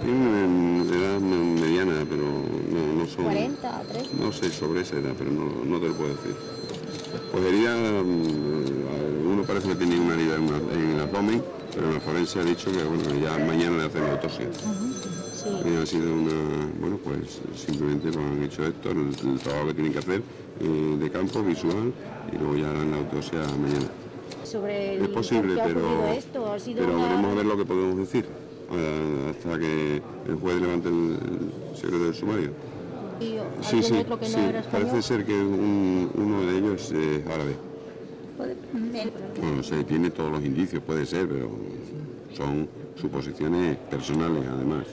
Tienen edad mediana, pero no, no son... 40, 30. No sé sobre esa edad, pero no, no te lo puedo decir. Pues herida, mm, uno parece que tiene una herida en, el abdomen, pero la forense ha dicho que bueno, ya mañana le hacen la autopsia. Sí. Eh, ha sido una, bueno, pues simplemente lo han hecho esto, el, el trabajo que tienen que hacer eh, de campo, visual, y luego ya harán la autopsia mañana. Sobre el, Es posible, pero, esto. Ha sido pero una- veremos a ver lo que podemos decir eh, hasta que el juez levante el, el secreto del sumario. Sí, sí, otro que no sí. era. Parece ser que un- uno de ellos es árabe. Bueno, se tiene todos los indicios, puede ser, pero son suposiciones personales además.